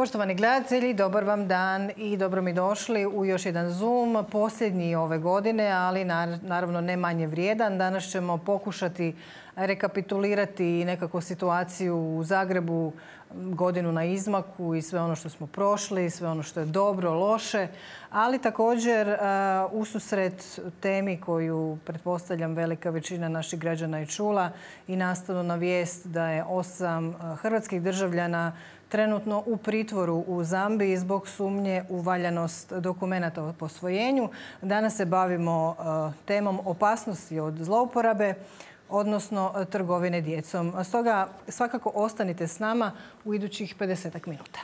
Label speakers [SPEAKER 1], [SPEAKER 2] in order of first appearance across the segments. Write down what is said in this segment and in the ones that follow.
[SPEAKER 1] Poštovani gledatelji, dobar vam dan i dobro mi došli u još jedan Zoom, posljednji ove godine, ali naravno ne manje vrijedan. Danas ćemo pokušati rekapitulirati nekako situaciju u Zagrebu, godinu na izmaku i sve ono što smo prošli, sve ono što je dobro, loše, ali također uh, ususret temi koju pretpostavljam velika većina naših građana je čula i nastavno na vijest da je osam uh, hrvatskih državljana trenutno u pritvoru u Zambiji zbog sumnje u valjanost dokumenta o posvojenju. Danas se bavimo uh, temom opasnosti od zlouporabe odnosno e, trgovine djecom. Stoga svakako ostanite s nama u idućih 50 minuta.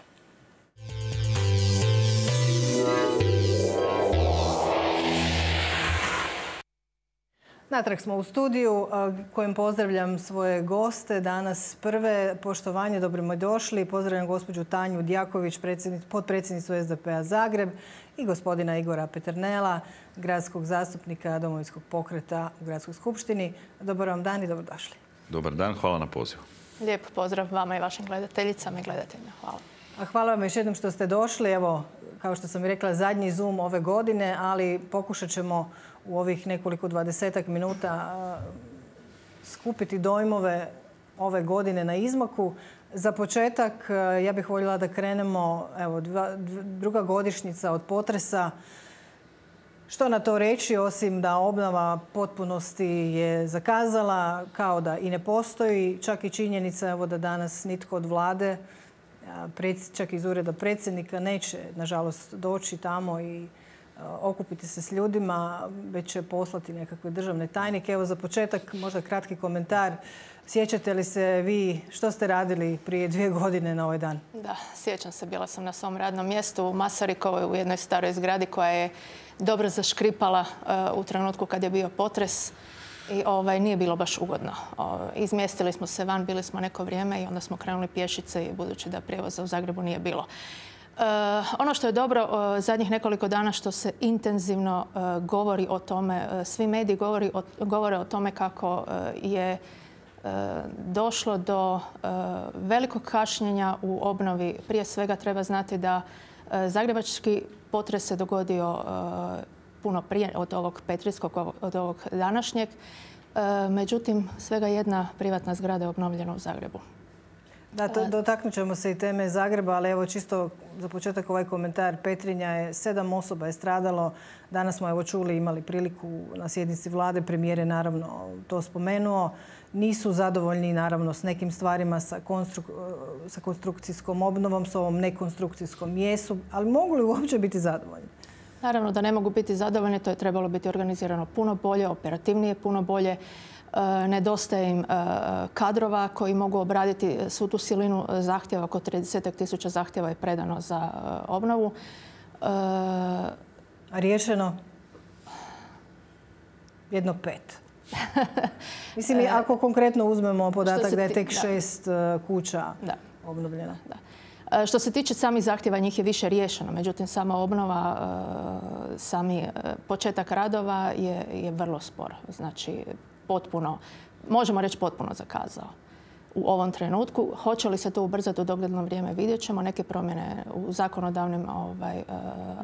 [SPEAKER 1] Natrag smo u studiju e, kojem pozdravljam svoje goste. Danas prve poštovanje, dobro mi došli. Pozdravljam gospođu Tanju Djaković, podpredsjednicu SDP-a Zagreb i gospodina Igora Peternela, gradskog zastupnika domovinskog pokreta u Gradskoj skupštini. Dobar vam dan i dobrodošli.
[SPEAKER 2] Dobar dan, hvala na pozivu.
[SPEAKER 3] Lijep pozdrav vama i vašim gledateljicama i gledateljima. Hvala.
[SPEAKER 1] Hvala vam još jednom što ste došli. Evo, kao što sam i rekla, zadnji Zoom ove godine, ali pokušat ćemo u ovih nekoliko dvadesetak minuta skupiti dojmove ove godine na izmaku. Za početak ja bih voljela da krenemo, evo, druga godišnjica od potresa. Što na to reći, osim da obnova potpunosti je zakazala, kao da i ne postoji. Čak i činjenica evo, da danas nitko od vlade, čak iz ureda predsjednika, neće, nažalost, doći tamo i okupiti se s ljudima, već će poslati nekakve državne tajnike. Evo za početak možda kratki komentar. Sjećate li se vi što ste radili prije dvije godine na ovaj dan?
[SPEAKER 3] Da, sjećam se. Bila sam na svom radnom mjestu u Masarikovoj u jednoj staroj zgradi koja je dobro zaškripala uh, u trenutku kad je bio potres i ovaj, nije bilo baš ugodno. izmjestili smo se van, bili smo neko vrijeme i onda smo krenuli pješice i budući da prijevoza u Zagrebu nije bilo. Uh, ono što je dobro zadnjih nekoliko dana što se intenzivno govori o tome, svi mediji govori govore o tome kako je došlo do velikog kašnjenja u obnovi. Prije svega treba znati da Zagrebački potres se dogodio puno prije od ovog petrijskog, od ovog današnjeg. Međutim, svega jedna privatna zgrada je obnovljena u Zagrebu.
[SPEAKER 1] Da, dotaknut ćemo se i teme Zagreba, ali evo čisto za početak ovaj komentar. Petrinja je, sedam osoba je stradalo. Danas smo evo čuli, imali priliku na sjednici vlade. Premijer je naravno to spomenuo. Nisu zadovoljni naravno s nekim stvarima sa, sa konstrukcijskom obnovom, s ovom nekonstrukcijskom jesu, ali mogu li uopće biti zadovoljni?
[SPEAKER 3] Naravno da ne mogu biti zadovoljni, to je trebalo biti organizirano puno bolje, operativnije, puno bolje. E, nedostaje im e, kadrova koji mogu obraditi svu tu silinu zahtjeva. Oko 30 tisuća zahtjeva je predano za e, obnovu.
[SPEAKER 1] A riješeno? Jedno pet. Mislim, ako konkretno uzmemo podatak da je tek šest kuća obnovljeno.
[SPEAKER 3] Što se tiče samih zahtjeva, njih je više riješeno. Međutim, sama obnova, sami početak radova je, je vrlo spor. Znači, potpuno, možemo reći potpuno zakazao u ovom trenutku. Hoće li se to ubrzati u dogledno vrijeme vidjet ćemo. Neke promjene u zakonodavnim ovaj, e,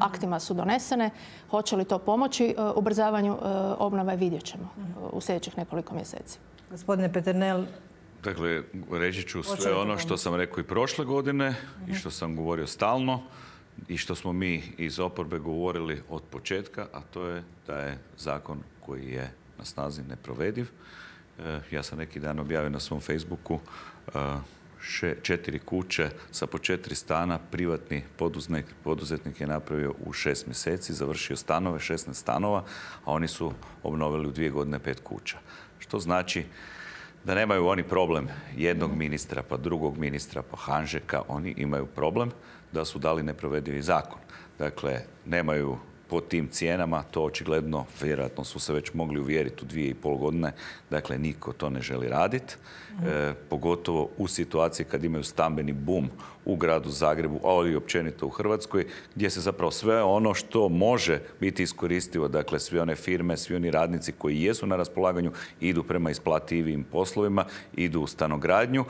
[SPEAKER 3] aktima su donesene. Hoće li to pomoći e, ubrzavanju e, obnove vidjet ćemo u sljedećih nekoliko mjeseci.
[SPEAKER 1] Gospodine Peternel,
[SPEAKER 2] Dakle, reći ću sve ono što sam rekao i prošle godine i što sam govorio stalno i što smo mi iz oporbe govorili od početka, a to je da je zakon koji je na snazi neprovediv. E, ja sam neki dan objavio na svom Facebooku e, četiri kuće sa po četiri stana. Privatni poduzetnik je napravio u šest mjeseci, završio stanove, 16 stanova, a oni su obnovili u dvije godine pet kuća. Što znači da nemaju oni problem jednog ministra, pa drugog ministra, pa Hanžeka. Oni imaju problem da su dali neprovedivi zakon. Dakle, nemaju po tim cijenama, to očigledno, vjerojatno su se već mogli uvjeriti u dvije i pol godine, dakle niko to ne želi raditi, e, pogotovo u situaciji kad imaju stambeni bum u gradu Zagrebu, ali i općenito u Hrvatskoj, gdje se zapravo sve ono što može biti iskoristivo, dakle sve one firme, svi oni radnici koji jesu na raspolaganju, idu prema isplativijim poslovima, idu u stanogradnju,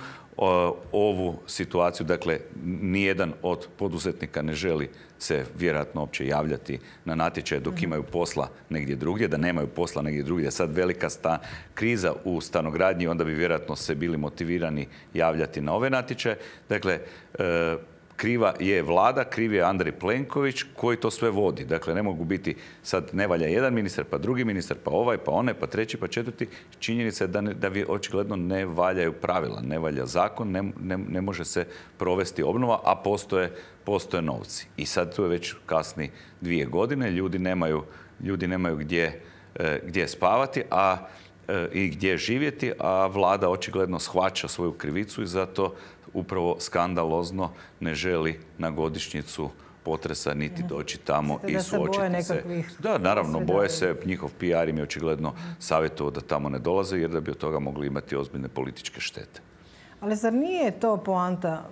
[SPEAKER 2] ovu situaciju. Dakle, nijedan od poduzetnika ne želi se vjerojatno uopće javljati na natječaj dok mhm. imaju posla negdje drugdje, da nemaju posla negdje drugdje. Sad velika sta, kriza u stanogradnji, onda bi vjerojatno se bili motivirani javljati na ove natječaje. Dakle, e, kriva je vlada, kriv je Andrej Plenković koji to sve vodi. Dakle, ne mogu biti sad ne valja jedan ministar, pa drugi ministar, pa ovaj, pa onaj, pa treći, pa četvrti. Činjenica je da, ne, da očigledno ne valjaju pravila, ne valja zakon, ne, ne, može se provesti obnova, a postoje, postoje novci. I sad tu je već kasni dvije godine, ljudi nemaju, ljudi nemaju gdje, e, gdje spavati, a e, i gdje živjeti, a vlada očigledno shvaća svoju krivicu i zato upravo skandalozno ne želi na godišnjicu potresa niti doći tamo i suočiti se. Da, naravno, boje se, njihov PR im je očigledno savjetovao da tamo ne dolaze jer da bi od toga mogli imati ozbiljne političke štete.
[SPEAKER 1] Ali zar nije to poanta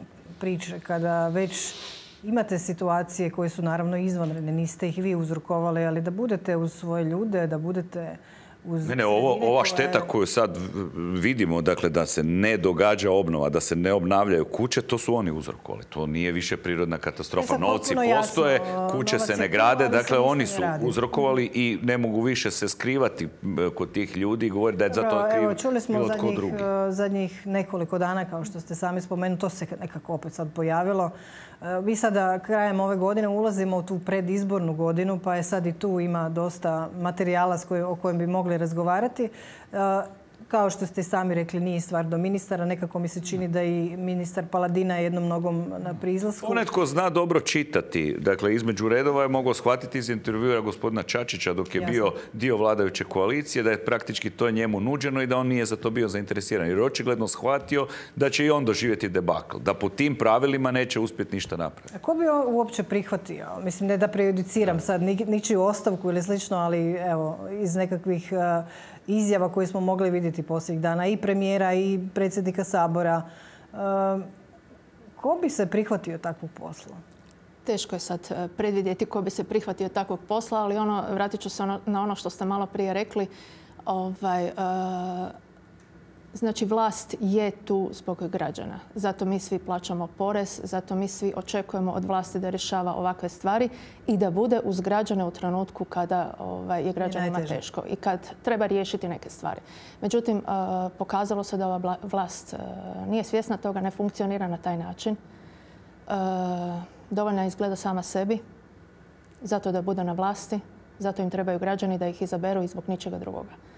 [SPEAKER 1] priče kada već imate situacije koje su naravno izvanredne, niste ih vi uzrokovali, ali da budete uz svoje ljude, da budete
[SPEAKER 2] ne, ne, ova šteta koju sad vidimo, dakle da se ne događa obnova, da se ne obnavljaju kuće, to su oni uzrokovali. To nije više prirodna katastrofa. Novci postoje, kuće se ne grade, dakle oni su uzrokovali i ne mogu više se skrivati kod tih ljudi i govoriti da je za to kriv
[SPEAKER 1] Čuli smo zadnjih, e, zadnjih nekoliko dana, kao što ste sami spomenuli, to se nekako opet sad pojavilo. E, mi sada krajem ove godine ulazimo u tu predizbornu godinu, pa je sad i tu ima dosta materijala o kojem bi mogli razgovarati. Kao što ste sami rekli, nije stvar do ministara. Nekako mi se čini da i ministar Paladina je jednom nogom na prizlasku.
[SPEAKER 2] Onaj tko zna dobro čitati, dakle između redova je mogao shvatiti iz intervjua gospodina Čačića dok je bio dio vladajuće koalicije, da je praktički to njemu nuđeno i da on nije za to bio zainteresiran. Jer je očigledno shvatio da će i on doživjeti debakl. Da po tim pravilima neće uspjeti ništa napraviti.
[SPEAKER 1] A ko bi uopće prihvatio? Mislim, ne da prejudiciram sad ničiju ostavku ili slično, ali evo, iz nekakvih izjava koje smo mogli vidjeti posljednjih dana i premijera i predsjednika Sabora. Ehm, ko bi se prihvatio takvog posla?
[SPEAKER 3] Teško je sad e, predvidjeti ko bi se prihvatio takvog posla, ali ono, vratit ću se ono, na ono što ste malo prije rekli. Ovaj, e, Znači vlast je tu zbog građana. Zato mi svi plaćamo porez, zato mi svi očekujemo od vlasti da rješava ovakve stvari i da bude uz građane u trenutku kada ovaj, je građanima teško i kad treba riješiti neke stvari. Međutim, uh, pokazalo se da ova vlast uh, nije svjesna toga, ne funkcionira na taj način. Uh, dovoljna izgleda sama sebi, zato da bude na vlasti, zato im trebaju građani da ih izaberu i zbog ničega drugoga.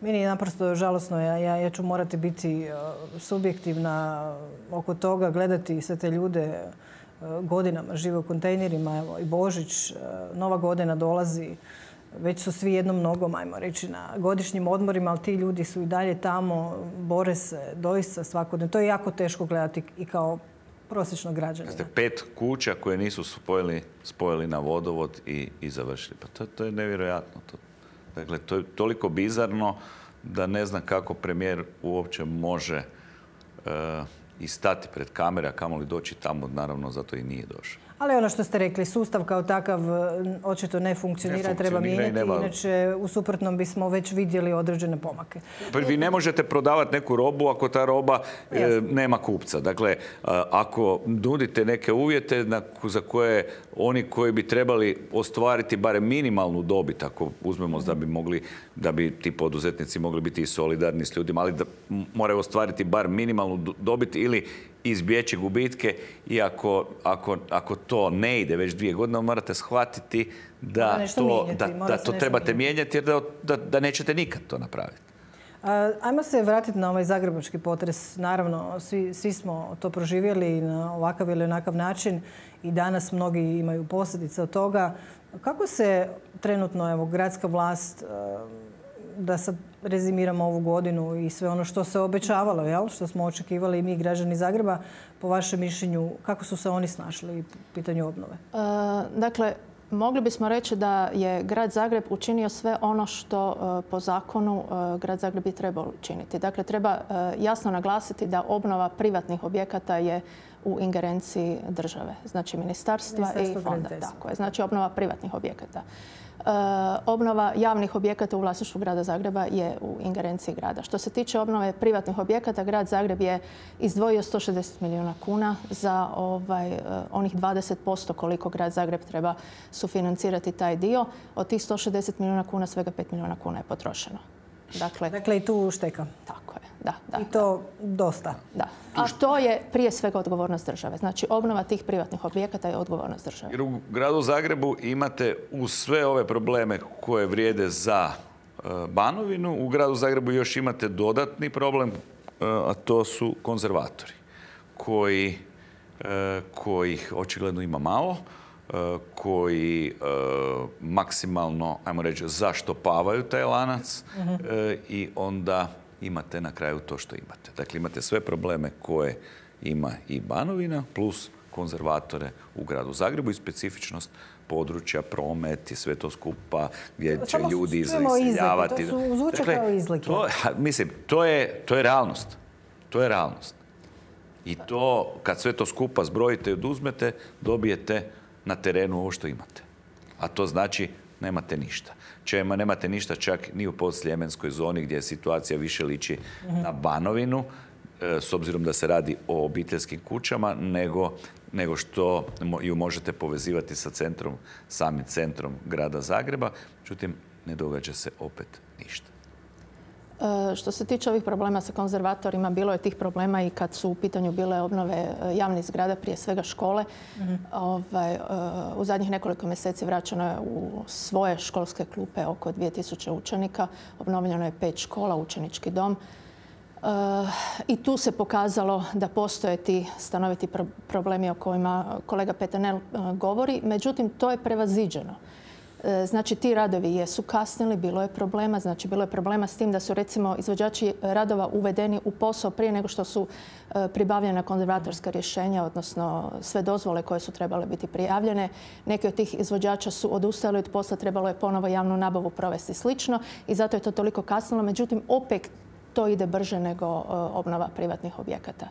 [SPEAKER 1] Meni je naprosto žalosno. Ja, ja, ću morati biti uh, subjektivna oko toga, gledati sve te ljude uh, godinama žive u kontejnerima. Evo, i Božić, uh, Nova godina dolazi. Već su svi jednom nogom, ajmo reći, na godišnjim odmorima, ali ti ljudi su i dalje tamo, bore se doista svakodnevno. To je jako teško gledati i kao prosječno građanina.
[SPEAKER 2] Ste pet kuća koje nisu spojili, spojili na vodovod i, i završili. Pa to, to je nevjerojatno. To, Dakle, to je toliko bizarno da ne znam kako premijer uopće može e, i stati pred kamere, a kamoli doći tamo, naravno, zato i nije došao.
[SPEAKER 1] Ali ono što ste rekli, sustav kao takav e, očito ne funkcionira, treba mijenjati, inače u suprotnom bismo već vidjeli određene pomake.
[SPEAKER 2] Pa vi ne možete prodavati neku robu ako ta roba e, nema kupca. Dakle, e, ako nudite neke uvjete za koje oni koji bi trebali ostvariti barem minimalnu dobit, ako uzmemo da bi mogli, da bi ti poduzetnici mogli biti i solidarni s ljudima, ali da moraju ostvariti bar minimalnu dobit ili izbjeći gubitke i ako, ako, ako to ne ide već dvije godine, morate shvatiti da, to, da, da to trebate mijenjati jer da, da, nećete nikad to napraviti.
[SPEAKER 1] Ajmo se vratiti na ovaj zagrebački potres. Naravno, svi, svi smo to proživjeli na ovakav ili onakav način i danas mnogi imaju posljedice od toga. Kako se trenutno evo, gradska vlast da sad rezimiramo ovu godinu i sve ono što se obećavalo, jel? što smo očekivali i mi građani Zagreba, po vašem mišljenju, kako su se oni snašli u pitanju obnove? E,
[SPEAKER 3] dakle, mogli bismo reći da je grad Zagreb učinio sve ono što e, po zakonu e, grad Zagreb bi trebao učiniti. Dakle, treba jasno naglasiti da obnova privatnih objekata je u ingerenciji države, znači ministarstva i fonda. Tako je, znači obnova privatnih objekata. E, obnova javnih objekata u vlasništvu grada Zagreba je u ingerenciji grada. Što se tiče obnove privatnih objekata, grad Zagreb je izdvojio 160 milijuna kuna za ovaj, e, onih 20% koliko grad Zagreb treba sufinancirati taj dio. Od tih 160 milijuna kuna svega 5 milijuna kuna je potrošeno.
[SPEAKER 1] Dakle, dakle i tu šteka.
[SPEAKER 3] Tako je, da. da
[SPEAKER 1] I to dosta.
[SPEAKER 3] Da. A to je prije svega odgovornost države. Znači obnova tih privatnih objekata je odgovornost države.
[SPEAKER 2] Jer u gradu Zagrebu imate uz sve ove probleme koje vrijede za e, Banovinu, u gradu Zagrebu još imate dodatni problem, e, a to su konzervatori koji e, kojih očigledno ima malo koji maksimalno, ajmo reći, zaštopavaju taj lanac e, i onda imate na kraju to što imate. Dakle, imate sve probleme koje ima i Banovina, plus konzervatore u gradu Zagrebu i specifičnost područja, promet i sve to skupa gdje će ljudi
[SPEAKER 1] iseljavati. To su dakle, kao izlike.
[SPEAKER 2] mislim, to je, to je realnost. To je realnost. I to, kad sve to skupa zbrojite i oduzmete, dobijete na terenu ovo što imate. A to znači nemate ništa. Čema nemate ništa čak ni u podsljemenskoj zoni gdje je situacija više liči na Banovinu, e, s obzirom da se radi o obiteljskim kućama, nego, nego što ju možete povezivati sa centrom, samim centrom grada Zagreba. Međutim, ne događa se opet ništa.
[SPEAKER 3] E, što se tiče ovih problema sa konzervatorima, bilo je tih problema i kad su u pitanju bile obnove e, javnih zgrada, prije svega škole. Mhm. Ovaj, e, u zadnjih nekoliko mjeseci vraćano je u svoje školske klupe oko 2000 učenika. Obnovljeno je pet škola, učenički dom. I tu se pokazalo da postoje ti stanoviti problemi o kojima kolega Petanel govori. Međutim, to je prevaziđeno. E, znači ti radovi jesu kasnili, bilo je problema, znači bilo je problema s tim da su recimo izvođači radova uvedeni u posao prije nego što su e, pribavljena konzervatorska rješenja, odnosno sve dozvole koje su trebale biti prijavljene. Neki od tih izvođača su odustali od posla, trebalo je ponovo javnu nabavu provesti slično i zato je to toliko kasnilo. Međutim, opet to ide brže nego e, obnova privatnih objekata.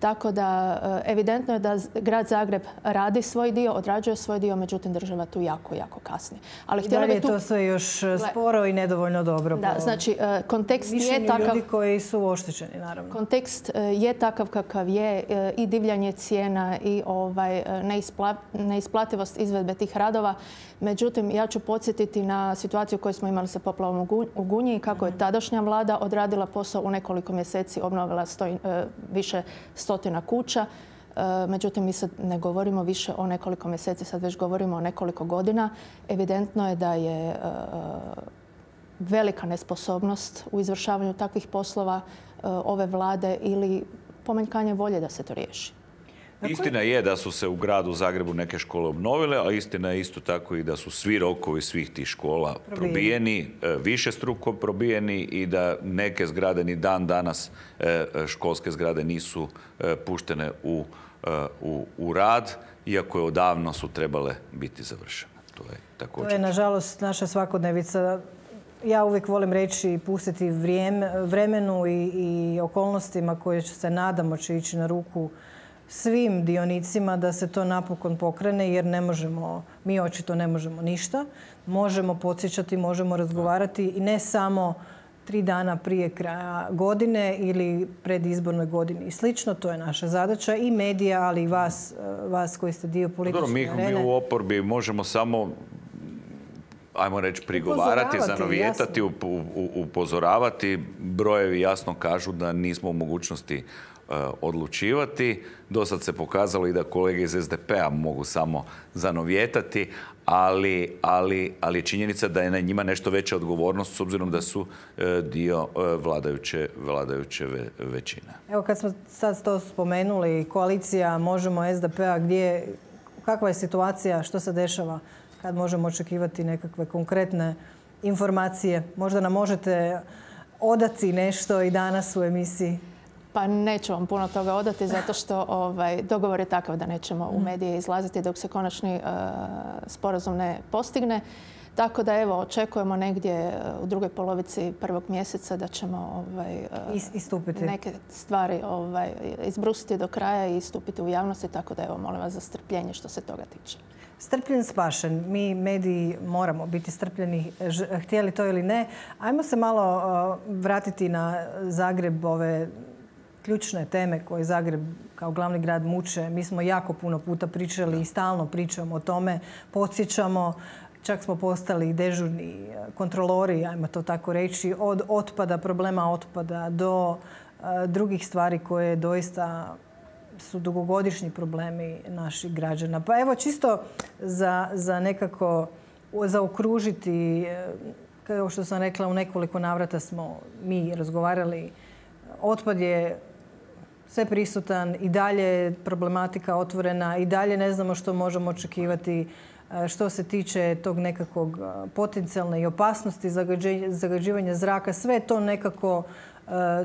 [SPEAKER 3] Tako da e, evidentno je da grad Zagreb radi svoj dio, odrađuje svoj dio, međutim država tu jako, jako kasni.
[SPEAKER 1] Ali htjela je to sve još e, sporo i nedovoljno dobro.
[SPEAKER 3] Da, znači e, kontekst je takav...
[SPEAKER 1] ljudi koji su oštećeni, naravno.
[SPEAKER 3] Kontekst je takav kakav je i divljanje cijena i ovaj, neisplativost izvedbe tih radova. Međutim, ja ću podsjetiti na situaciju koju smo imali sa poplavom u Gunji i kako je mhm. tadašnja vlada odradila posao u nekoliko mjeseci, obnovila više stotina kuća. E, međutim, mi sad ne govorimo više o nekoliko mjeseci, sad već govorimo o nekoliko godina. Evidentno je da je e, velika nesposobnost u izvršavanju takvih poslova e, ove vlade ili pomenjkanje volje da se to riješi.
[SPEAKER 2] Istina je da su se u gradu Zagrebu neke škole obnovile, a istina je isto tako i da su svi rokovi svih tih škola probijeni, e, više struko probijeni i da neke zgrade ni dan danas e, školske zgrade nisu e, puštene u, u, rad, iako je odavno su trebale biti završene.
[SPEAKER 1] To je također. To je, nažalost, naša svakodnevica ja uvijek volim reći i pustiti vremenu i, i okolnostima koje se nadamo će ići na ruku svim dionicima da se to napokon pokrene jer ne možemo, mi očito ne možemo ništa. Možemo podsjećati, možemo razgovarati i ne samo tri dana prije kraja godine ili pred izbornoj godini i slično. To je naša zadaća i medija, ali i vas, vas koji ste dio političke
[SPEAKER 2] mi, mi u oporbi možemo samo ajmo reći, prigovarati, zanovijetati, upozoravati. Brojevi jasno kažu da nismo u mogućnosti odlučivati. Do sad se pokazalo i da kolege iz SDP-a mogu samo zanovjetati, ali, ali, ali je činjenica da je na njima nešto veća odgovornost s obzirom da su e, dio e, vladajuće, vladajuće većine.
[SPEAKER 1] Evo kad smo sad to spomenuli, koalicija Možemo SDP-a, gdje, kakva je situacija, što se dešava kad možemo očekivati nekakve konkretne informacije? Možda nam možete odati nešto i danas u emisiji?
[SPEAKER 3] Pa neću vam puno toga odati zato što ovaj, dogovor je takav da nećemo u mhm. medije izlaziti dok se konačni uh, sporazum ne postigne. Tako da evo, očekujemo negdje u drugoj polovici prvog mjeseca da ćemo ovaj,
[SPEAKER 1] istupiti.
[SPEAKER 3] neke stvari ovaj, izbrusiti do kraja i istupiti u javnosti. Tako da evo, molim vas za strpljenje što se toga tiče.
[SPEAKER 1] Strpljen spašen. Mi mediji moramo biti strpljeni, htjeli to ili ne. Ajmo se malo vratiti na Zagreb, ove ključne teme koje Zagreb kao glavni grad muče. Mi smo jako puno puta pričali i stalno pričamo o tome, podsjećamo. Čak smo postali dežurni kontrolori, ajmo to tako reći, od otpada, problema otpada do drugih stvari koje doista su dugogodišnji problemi naših građana. Pa evo čisto za, za nekako zaokružiti, kao što sam rekla u nekoliko navrata smo mi razgovarali, otpad je sve prisutan i dalje je problematika otvorena i dalje ne znamo što možemo očekivati što se tiče tog nekakvog potencijalne i opasnosti zagađivanja zraka. Sve je to nekako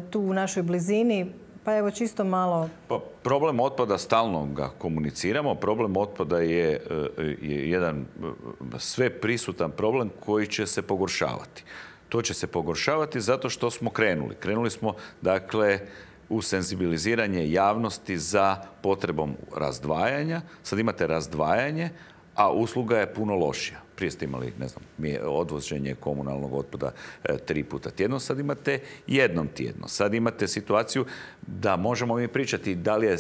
[SPEAKER 1] tu u našoj blizini. Pa evo čisto malo...
[SPEAKER 2] Pa problem otpada stalno ga komuniciramo. Problem otpada je, e, je jedan e, sve prisutan problem koji će se pogoršavati. To će se pogoršavati zato što smo krenuli. Krenuli smo, dakle, u senzibiliziranje javnosti za potrebom razdvajanja. Sad imate razdvajanje, a usluga je puno lošija. Prije ste imali, ne znam, odvoženje komunalnog otpada e, tri puta tjedno, sad imate jednom tjedno. Sad imate situaciju da možemo mi pričati da li je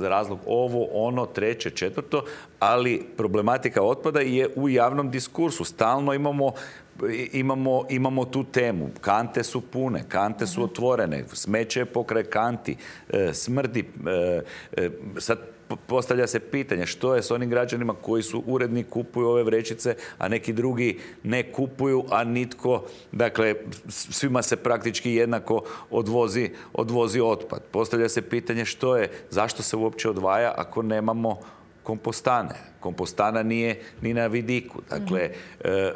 [SPEAKER 2] razlog ovo, ono, treće, četvrto, ali problematika otpada je u javnom diskursu. Stalno imamo imamo, imamo tu temu. Kante su pune, kante su otvorene, smeće je pokraj kanti, e, smrdi. E, sad postavlja se pitanje što je s onim građanima koji su uredni, kupuju ove vrećice, a neki drugi ne kupuju, a nitko, dakle, svima se praktički jednako odvozi, odvozi otpad. Postavlja se pitanje što je, zašto se uopće odvaja ako nemamo kompostane. Kompostana nije ni na vidiku. Dakle, e, e,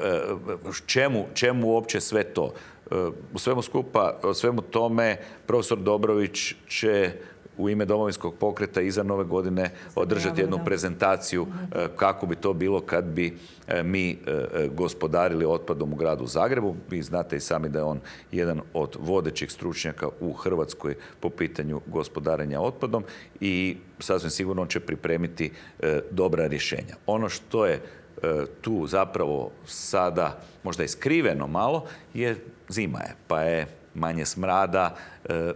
[SPEAKER 2] čemu, čemu uopće sve to? E, u svemu skupa, u svemu tome, profesor Dobrović će u ime domovinskog pokreta iza nove godine održati jednu prezentaciju e, kako bi to bilo kad bi e, mi e, gospodarili otpadom u gradu Zagrebu. Vi znate i sami da je on jedan od vodećih stručnjaka u Hrvatskoj po pitanju gospodarenja otpadom i sasvim sigurno će pripremiti dobra rješenja. Ono što je tu zapravo sada možda iskriveno malo je zima je, pa je manje smrada, e, e,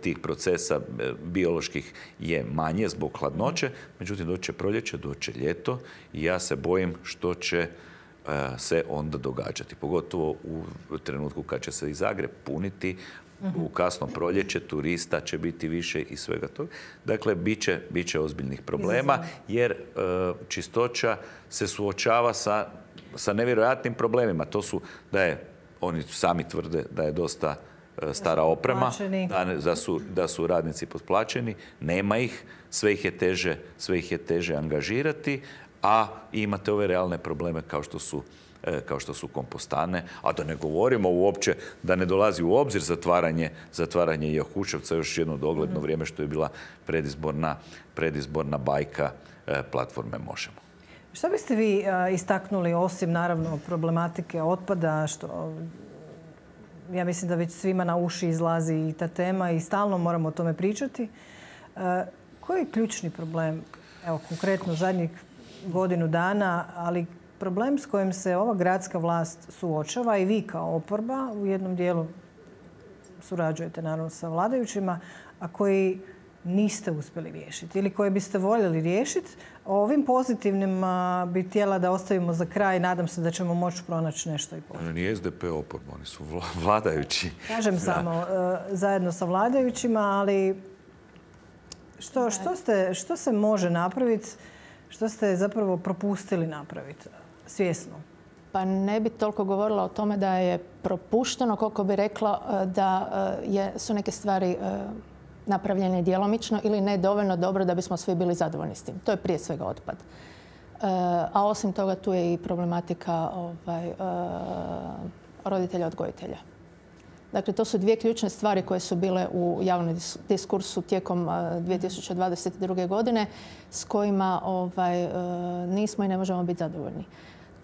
[SPEAKER 2] tih procesa e, bioloških je manje zbog hladnoće, međutim doće proljeće, doće ljeto i ja se bojim što će se onda događati. Pogotovo u trenutku kad će se i Zagreb puniti, u kasno proljeće turista će biti više i svega toga. Dakle, bit će, bit će ozbiljnih problema jer čistoća se suočava sa, sa nevjerojatnim problemima. To su da je oni sami tvrde da je dosta e, stara oprema, da su, da su radnici potplaćeni, nema ih, sve ih je teže, sve ih je teže angažirati, a imate ove realne probleme kao što su e, kao što su kompostane, a da ne govorimo uopće da ne dolazi u obzir zatvaranje, zatvaranje Jahuševca još jedno dogledno mhm. vrijeme što je bila predizborna, predizborna bajka e, platforme Možemo.
[SPEAKER 1] Što biste vi istaknuli osim naravno problematike otpada, što ja mislim da već svima na uši izlazi i ta tema i stalno moramo o tome pričati. Koji je ključni problem, evo konkretno zadnjih godinu dana, ali problem s kojim se ova gradska vlast suočava i vi kao oporba u jednom dijelu surađujete naravno sa vladajućima, a koji niste uspjeli riješiti ili koje biste voljeli riješiti. Ovim pozitivnim bi htjela da ostavimo za kraj. Nadam se da ćemo moći pronaći nešto i pozitivno.
[SPEAKER 2] Nije SDP oporba, oni su vladajući.
[SPEAKER 1] Kažem samo, e, zajedno sa vladajućima, ali što, što, ste, što se može napraviti, što ste zapravo propustili napraviti svjesno?
[SPEAKER 3] Pa ne bi toliko govorila o tome da je propušteno, koliko bi rekla e, da e, je, su neke stvari napravljene djelomično ili ne dovoljno dobro da bismo svi bili zadovoljni s tim. To je prije svega otpad. E, a osim toga tu je i problematika ovaj, e, roditelja odgojitelja. Dakle, to su dvije ključne stvari koje su bile u javnom diskursu tijekom 2022. E, godine s kojima ovaj, nismo i ne možemo biti zadovoljni.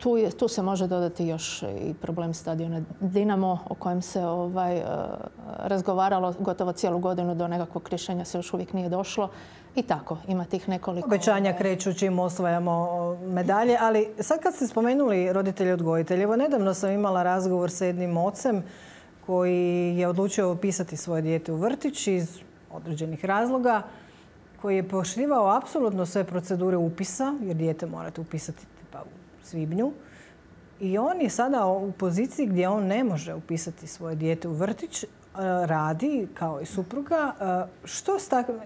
[SPEAKER 3] Tu, je, tu se može dodati još i problem stadiona Dinamo o kojem se ovaj, e, razgovaralo gotovo cijelu godinu do nekakvog rješenja se još uvijek nije došlo. I tako, ima tih nekoliko...
[SPEAKER 1] Obećanja ovaj, kreću čim osvajamo medalje, ali sad kad ste spomenuli roditelji odgojitelji, evo nedavno sam imala razgovor sa jednim ocem koji je odlučio upisati svoje dijete u vrtić iz određenih razloga, koji je poštivao apsolutno sve procedure upisa, jer dijete morate upisati svibnju. I on je sada u poziciji gdje on ne može upisati svoje dijete u vrtić, e, radi kao i supruga. E, što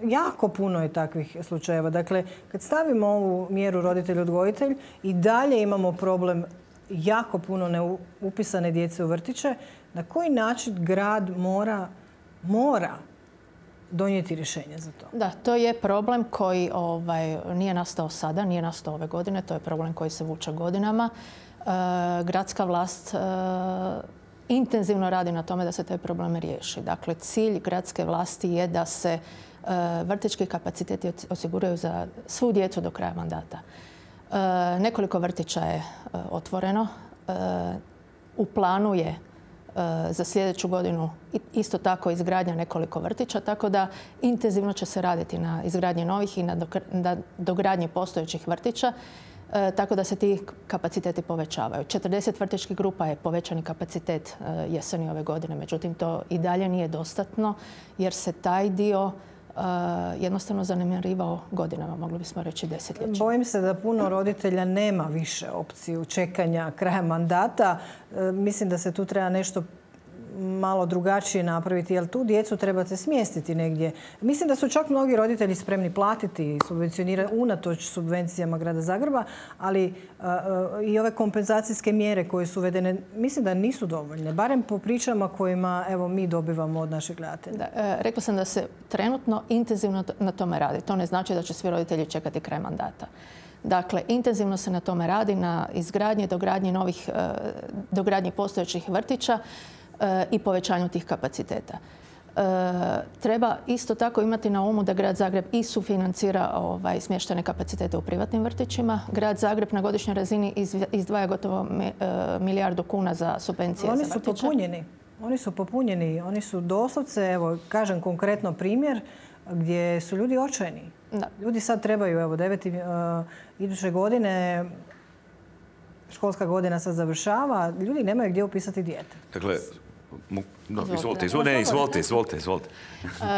[SPEAKER 1] jako puno je takvih slučajeva. Dakle, kad stavimo ovu mjeru roditelj-odgojitelj i dalje imamo problem jako puno neupisane djece u vrtiće, na koji način grad mora, mora donijeti rješenje za to?
[SPEAKER 3] Da, to je problem koji ovaj, nije nastao sada, nije nastao ove godine. To je problem koji se vuče godinama. E, gradska vlast e, intenzivno radi na tome da se taj problem riješi. Dakle, cilj gradske vlasti je da se e, vrtički kapaciteti osiguraju za svu djecu do kraja mandata. Nekoliko vrtića je otvoreno. U planu je E, za sljedeću godinu isto tako izgradnja nekoliko vrtića, tako da intenzivno će se raditi na izgradnji novih i na dogradnji postojećih vrtića, e, tako da se ti kapaciteti povećavaju. 40 vrtičkih grupa je povećani kapacitet e, jeseni ove godine, međutim to i dalje nije dostatno jer se taj dio jednostavno zanemarivao godinama, mogli bismo reći desetljećima.
[SPEAKER 1] Bojim se da puno roditelja nema više opciju čekanja kraja mandata. E, mislim da se tu treba nešto malo drugačije napraviti, jer tu djecu trebate smjestiti negdje. Mislim da su čak mnogi roditelji spremni platiti i subvencionirati unatoč subvencijama grada Zagreba, ali i ove kompenzacijske mjere koje su uvedene, mislim da nisu dovoljne. Barem po pričama kojima evo, mi dobivamo od naših gledatelja.
[SPEAKER 3] E, rekla sam da se trenutno intenzivno na tome radi. To ne znači da će svi roditelji čekati kraj mandata. Dakle, intenzivno se na tome radi, na izgradnji, dogradnji novih, e, dogradnji postojećih vrtića. E, i povećanju tih kapaciteta. E, treba isto tako imati na umu da Grad Zagreb i sufinancira ovaj, smještene kapacitete u privatnim vrtićima. Grad Zagreb na godišnjoj razini izdvaja gotovo e, milijardu kuna za subvencije
[SPEAKER 1] Oni su popunjeni. Oni su popunjeni. Oni su doslovce, evo, kažem konkretno primjer, gdje su ljudi očajni. Ljudi sad trebaju, evo, deveti iduće godine školska godina sad završava, ljudi nemaju gdje upisati dijete.
[SPEAKER 2] Dakle, izvolite, izvolite, izvolite, izvolite, izvolite.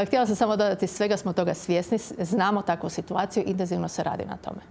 [SPEAKER 3] Htjela sam samo dodati, svega smo toga svjesni, znamo takvu situaciju, intenzivno se radi na tome.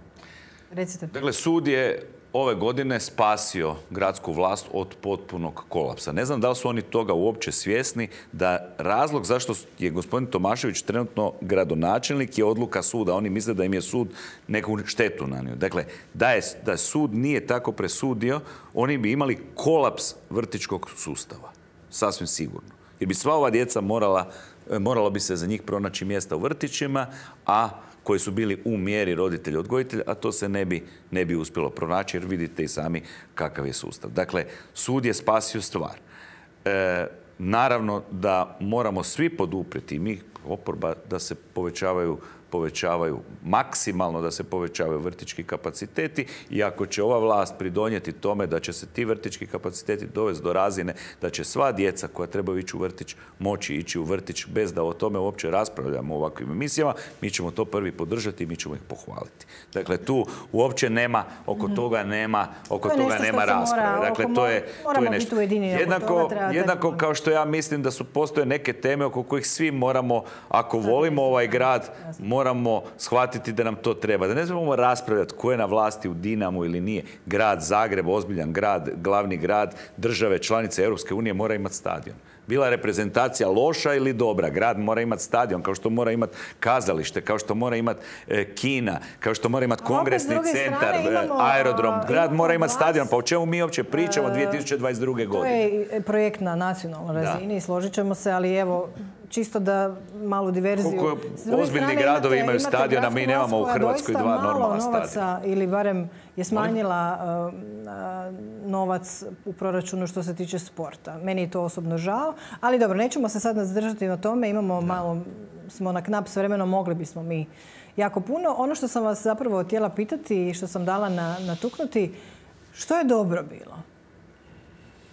[SPEAKER 1] Recite.
[SPEAKER 2] Dakle, sud je ove godine spasio gradsku vlast od potpunog kolapsa. Ne znam da li su oni toga uopće svjesni da razlog zašto je gospodin Tomašević trenutno gradonačelnik je odluka suda. Oni misle da im je sud neku štetu nanio. Dakle, da, je, da sud nije tako presudio, oni bi imali kolaps vrtičkog sustava sasvim sigurno. Jer bi sva ova djeca morala, e, moralo bi se za njih pronaći mjesta u vrtićima, a koji su bili u mjeri roditelja odgojitelja, a to se ne bi, ne bi uspjelo pronaći jer vidite i sami kakav je sustav. Dakle, sud je spasio stvar. E, naravno da moramo svi poduprijeti, mi oporba, da se povećavaju povećavaju maksimalno da se povećavaju vrtički kapaciteti i ako će ova vlast pridonijeti tome da će se ti vrtički kapaciteti dovesti do razine da će sva djeca koja trebaju ići u vrtić moći ići u vrtić bez da o tome uopće raspravljamo u ovakvim emisijama, mi ćemo to prvi podržati i mi ćemo ih pohvaliti. Dakle, tu uopće nema, oko mhm. toga nema, oko toga nema rasprave. dakle, to je, to je nešto. Jednako, jednako kao što ja mislim da su postoje neke teme oko kojih svi moramo, ako volimo ovaj grad, moramo shvatiti da nam to treba. Da ne znamo raspravljati ko je na vlasti u Dinamu ili nije. Grad Zagreb, ozbiljan grad, glavni grad države, članice Europske unije mora imati stadion bila reprezentacija loša ili dobra. Grad mora imati stadion, kao što mora imati kazalište, kao što mora imati e, kina, kao što mora imati kongresni centar, e, aerodrom. Grad mora imati stadion. Pa o čemu mi uopće pričamo 2022. godine? To
[SPEAKER 1] je projekt na nacionalnoj razini, složit ćemo se, ali evo, čisto da malu diverziju.
[SPEAKER 2] Koliko ozbiljni gradovi imaju stadiona, mi nemamo u Hrvatskoj dva normalna stadiona.
[SPEAKER 1] Ili barem je smanjila uh, uh, novac u proračunu što se tiče sporta. Meni je to osobno žao, ali dobro, nećemo se sad zadržati na tome. Imamo malo, smo na knap s vremenom, mogli bismo mi jako puno. Ono što sam vas zapravo htjela pitati i što sam dala natuknuti, Što je dobro bilo?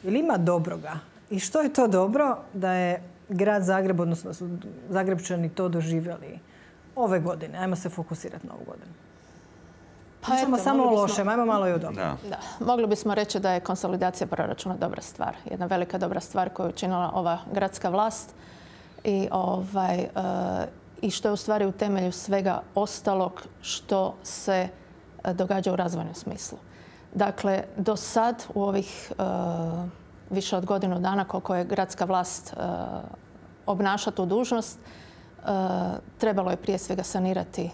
[SPEAKER 1] Ili ima dobroga? I što je to dobro da je grad Zagreb, odnosno su Zagrebčani to doživjeli ove godine? Ajmo se fokusirati na ovu godinu. Pa eto, samo o lošem, ajmo malo i o dobro.
[SPEAKER 3] Da. Mogli bismo reći da je konsolidacija proračuna dobra stvar. Jedna velika dobra stvar koju je učinila ova gradska vlast i, ovaj, e, i što je u stvari u temelju svega ostalog što se e, događa u razvojnom smislu. Dakle, do sad u ovih e, više od godinu dana koliko je gradska vlast obnaša tu dužnost, trebalo je prije svega sanirati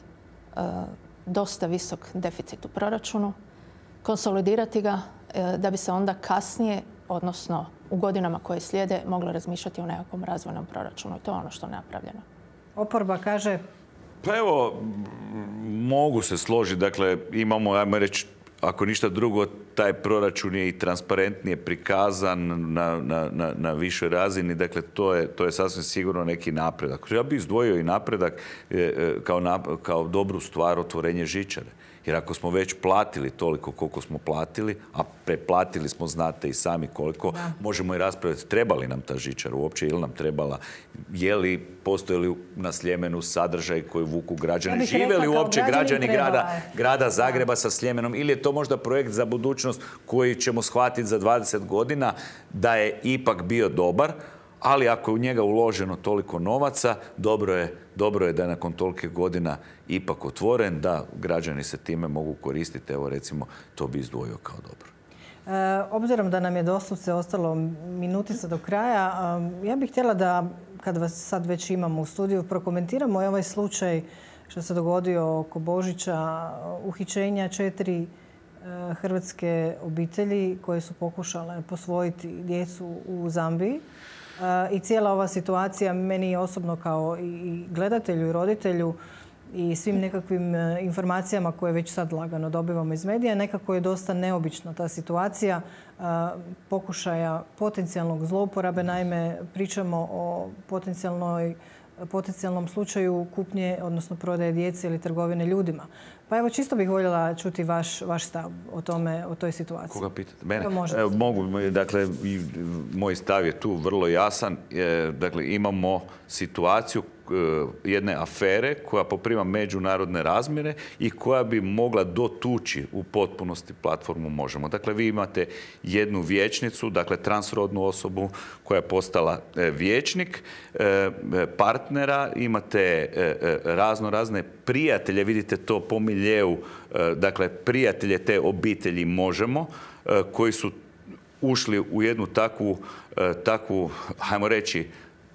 [SPEAKER 3] dosta visok deficit u proračunu, konsolidirati ga e, da bi se onda kasnije, odnosno u godinama koje slijede, moglo razmišljati o nekakvom razvojnom proračunu. I to je ono što je napravljeno.
[SPEAKER 1] Oporba kaže...
[SPEAKER 2] Pa evo, mogu se složiti. Dakle, imamo, ajmo reći, ako ništa drugo, taj proračun je i transparentnije prikazan na, na, na, na višoj razini. Dakle, to je, to je sasvim sigurno neki napredak. Ja bih izdvojio i napredak e, e, kao, kao dobru stvar otvorenje žičare. Jer ako smo već platili toliko koliko smo platili, a preplatili smo, znate i sami koliko, možemo i raspraviti treba li nam ta žičara uopće ili nam trebala, je li, postoje li na Sljemenu sadržaj koji vuku građani, žive li uopće građani grada, grada Zagreba sa Sljemenom ili je to možda projekt za budućnost koji ćemo shvatiti za 20 godina da je ipak bio dobar, ali ako je u njega uloženo toliko novaca, dobro je, dobro je da je nakon tolike godina ipak otvoren, da građani se time mogu koristiti. Evo recimo, to bi izdvojio kao dobro.
[SPEAKER 1] E, obzirom da nam je doslovce ostalo minutica do kraja, ja bih htjela da, kad vas sad već imamo u studiju, prokomentiramo ovaj slučaj što se dogodio oko Božića, uhićenja četiri e, hrvatske obitelji koje su pokušale posvojiti djecu u Zambiji i cijela ova situacija meni osobno kao i gledatelju i roditelju i svim nekakvim e, informacijama koje već sad lagano dobivamo iz medija, nekako je dosta neobična ta situacija pokušaja potencijalnog zlouporabe. Naime, pričamo o potencijalnoj potencijalnom slučaju kupnje, odnosno prodaje djece ili trgovine ljudima. Pa evo, čisto bih voljela čuti vaš, vaš stav o tome, o toj situaciji.
[SPEAKER 2] Koga pitate? Mene? Evo, mogu, dakle, moj stav je tu vrlo jasan. Dakle, imamo situaciju E, jedne afere koja poprima međunarodne razmjere i koja bi mogla dotući u potpunosti platformu Možemo. Dakle, vi imate jednu vječnicu, dakle transrodnu osobu koja je postala e, vječnik, e, partnera, imate razno razne prijatelje, vidite to po miljeu, dakle prijatelje te obitelji Možemo, koji su ušli u jednu takvu, takvu hajmo reći,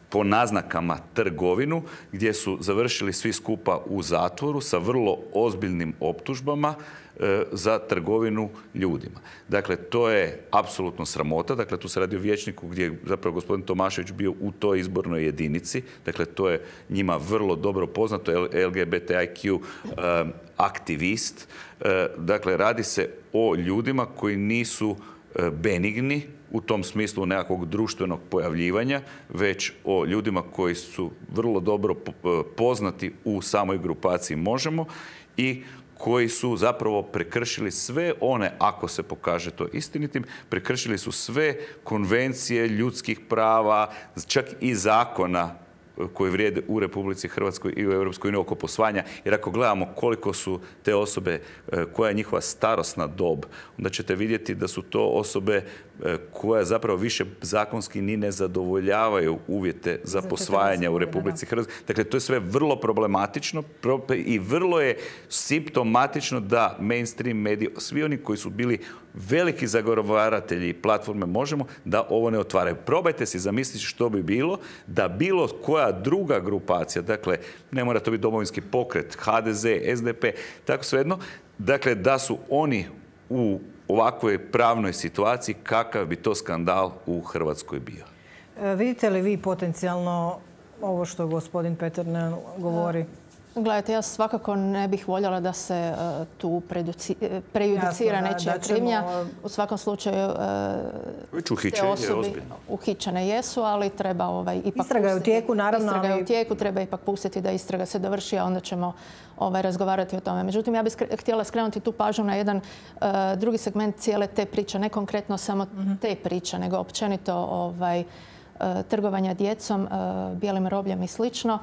[SPEAKER 2] po naznakama trgovinu gdje su završili svi skupa u zatvoru sa vrlo ozbiljnim optužbama e, za trgovinu ljudima. Dakle, to je apsolutno sramota. Dakle, tu se radi o vječniku gdje je zapravo gospodin Tomašević bio u toj izbornoj jedinici. Dakle, to je njima vrlo dobro poznato. LGBTIQ e, aktivist. E, dakle, radi se o ljudima koji nisu benigni, u tom smislu nekakvog društvenog pojavljivanja, već o ljudima koji su vrlo dobro e, poznati u samoj grupaciji Možemo i koji su zapravo prekršili sve one, ako se pokaže to istinitim, prekršili su sve konvencije ljudskih prava, čak i zakona koji vrijede u Republici Hrvatskoj i u Europskoj uniji oko posvajanja. Jer ako gledamo koliko su te osobe, e, koja je njihova starosna dob, onda ćete vidjeti da su to osobe e, koje zapravo više zakonski ni ne zadovoljavaju uvjete za posvajanje u Republici Hrvatskoj. Dakle, to je sve vrlo problematično i vrlo je simptomatično da mainstream mediji, svi oni koji su bili veliki zagovaratelji platforme Možemo da ovo ne otvaraju. Probajte si zamisliti što bi bilo da bilo koja druga grupacija, dakle ne mora to biti domovinski pokret, HDZ, SDP, tako svejedno, dakle da su oni u ovakvoj pravnoj situaciji kakav bi to skandal u Hrvatskoj bio.
[SPEAKER 1] E, vidite li vi potencijalno ovo što gospodin Peter govori?
[SPEAKER 3] Gledajte, ja svakako ne bih voljela da se e, tu e, prejudicira nečija krivnja. U svakom slučaju
[SPEAKER 2] te osobi
[SPEAKER 3] uhićene jesu, ali treba ovaj, ipak
[SPEAKER 1] Istraga je u tijeku, naravno.
[SPEAKER 3] Istraga je u tijeku, treba ipak pustiti da istraga se dovrši, a onda ćemo ovaj, razgovarati o tome. Međutim, ja bih htjela skrenuti tu pažnju na jedan drugi segment cijele te priče, ne konkretno samo mhm. te priče, nego općenito ovaj, trgovanja djecom, bijelim robljem i slično.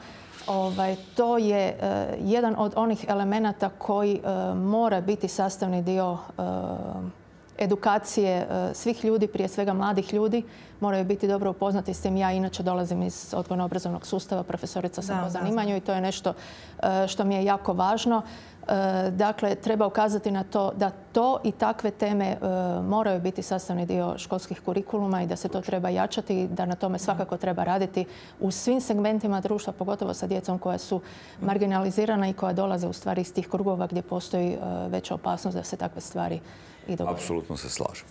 [SPEAKER 3] Ovaj, to je e, jedan od onih elemenata koji e, mora biti sastavni dio e, edukacije svih ljudi, prije svega mladih ljudi. Moraju biti dobro upoznati s tim. Ja inače dolazim iz odgojno-obrazovnog sustava, profesorica sam po zanimanju i to je nešto što mi je jako važno. Dakle, treba ukazati na to da to i takve teme e, moraju biti sastavni dio školskih kurikuluma i da se to treba jačati i da na tome svakako treba raditi u svim segmentima društva, pogotovo sa djecom koja su marginalizirana i koja dolaze u stvari iz tih krugova gdje postoji e, veća opasnost da se takve stvari
[SPEAKER 2] Apsolutno se slažem.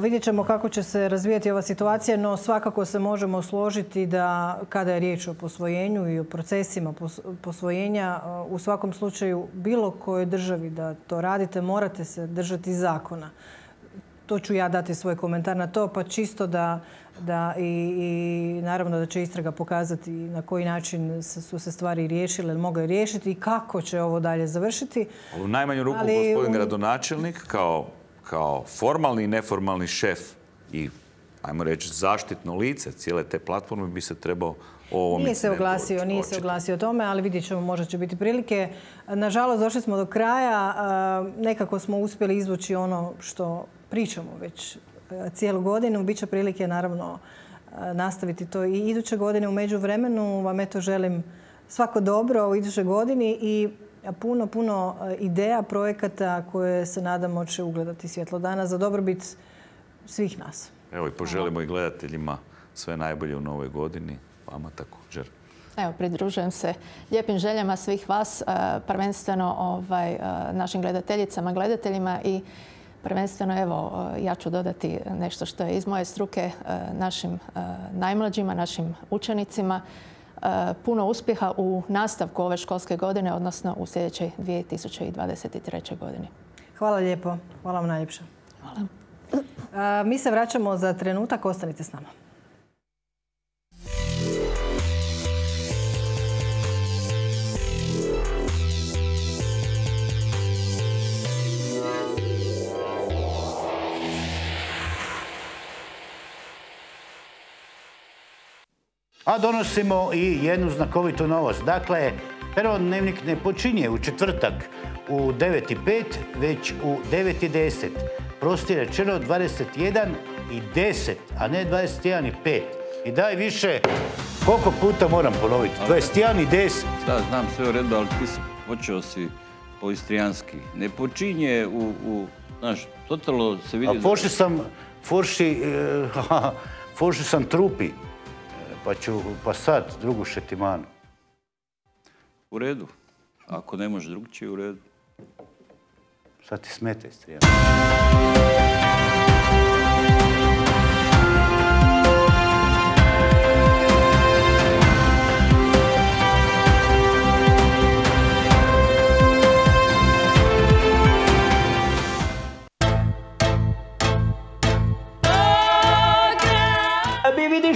[SPEAKER 1] Vidjet ćemo, kako će se razvijati ova situacija, no svakako se možemo složiti da kada je riječ o posvojenju i o procesima posvojenja, u svakom slučaju bilo kojoj državi da to radite, morate se držati zakona. To ću ja dati svoj komentar na to, pa čisto da da i, naravno da će istraga pokazati na koji način su se stvari riješile ili mogu riješiti i kako će ovo dalje završiti.
[SPEAKER 2] U najmanju ruku gospodin gradonačelnik kao, kao formalni i neformalni šef i ajmo reći zaštitno lice cijele te platforme bi se trebao o
[SPEAKER 1] Nije se oglasio, nije se oglasio o tome, ali vidjet ćemo, možda će biti prilike. Nažalost, došli smo do kraja. Nekako smo uspjeli izvući ono što pričamo već cijelu godinu. Biće prilike naravno nastaviti to i iduće godine. U međuvremenu vam eto želim svako dobro u idućoj godini i puno, puno ideja, projekata koje se nadamo će ugledati svjetlo dana za dobrobit svih nas.
[SPEAKER 2] Evo i poželimo i gledateljima sve najbolje u novoj godini. Vama također.
[SPEAKER 3] Evo, pridružujem se lijepim željama svih vas, prvenstveno ovaj, našim gledateljicama, gledateljima i Prvenstveno, evo, ja ću dodati nešto što je iz moje struke e, našim e, najmlađima, našim učenicima. E, puno uspjeha u nastavku ove školske godine, odnosno u sljedećoj 2023. godini.
[SPEAKER 1] Hvala lijepo. Hvala vam najljepše.
[SPEAKER 3] Hvala.
[SPEAKER 1] Mi se vraćamo za trenutak. Ostanite s nama.
[SPEAKER 4] A donosimo i jednu znakovitu novost. Dakle, prvo dnevnik ne počinje u četvrtak u 9.05, već u 9.10. Prosti rečeno 21 i 10, a ne 21 i 5. I daj više, koliko puta moram ponoviti? 21 i 10.
[SPEAKER 5] Da, znam sve u redu, ali ti si počeo si po istrijanski. Ne počinje u, u znaš, totalno se vidi...
[SPEAKER 4] A pošli sam, forši, forši sam trupi pa ću pa sad drugu šetimanu.
[SPEAKER 5] U redu. Ako ne može drugčije, u redu.
[SPEAKER 4] Sad ti smete strijema.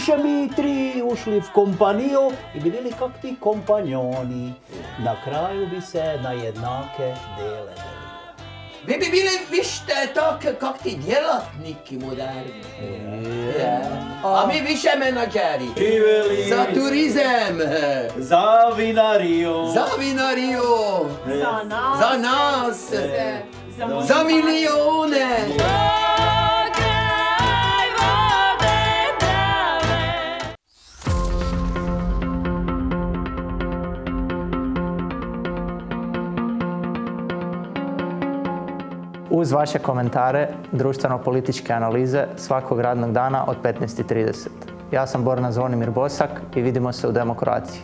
[SPEAKER 4] vidiše mi tri ušli v kompanijo i bi bili kak ti kompanjoni. Na kraju bi se na jednake dele delili.
[SPEAKER 6] Vi bi bili vište tak kak ti djelatniki moderni. E, A mi više menadžeri. Za turizem.
[SPEAKER 7] Za vinario.
[SPEAKER 6] Za vinario.
[SPEAKER 8] Za nas.
[SPEAKER 6] Za nas. Za milione.
[SPEAKER 9] Uz vaše komentare društveno-političke analize svakog radnog dana od 15.30. Ja sam Borna Zvonimir Bosak i vidimo se u demokraciji.